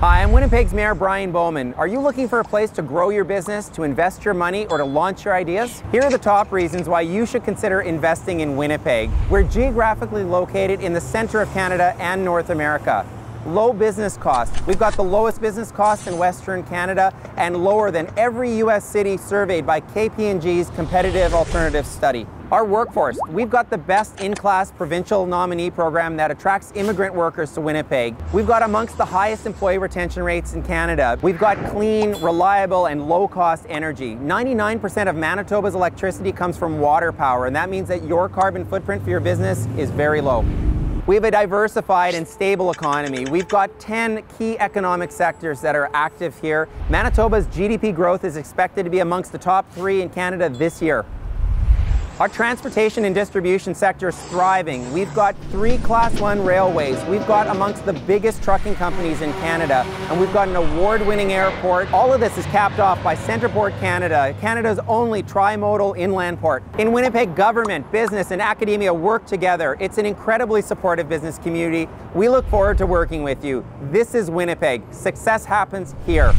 Hi, I'm Winnipeg's Mayor Brian Bowman. Are you looking for a place to grow your business, to invest your money, or to launch your ideas? Here are the top reasons why you should consider investing in Winnipeg. We're geographically located in the center of Canada and North America. Low business costs. We've got the lowest business costs in Western Canada and lower than every U.S. city surveyed by KPMG's Competitive Alternatives Study. Our workforce, we've got the best in-class provincial nominee program that attracts immigrant workers to Winnipeg. We've got amongst the highest employee retention rates in Canada. We've got clean, reliable, and low-cost energy. 99% of Manitoba's electricity comes from water power, and that means that your carbon footprint for your business is very low. We have a diversified and stable economy. We've got 10 key economic sectors that are active here. Manitoba's GDP growth is expected to be amongst the top three in Canada this year. Our transportation and distribution sector is thriving. We've got three Class 1 railways. We've got amongst the biggest trucking companies in Canada, and we've got an award-winning airport. All of this is capped off by CentrePort Canada, Canada's only trimodal inland port. In Winnipeg, government, business, and academia work together. It's an incredibly supportive business community. We look forward to working with you. This is Winnipeg. Success happens here.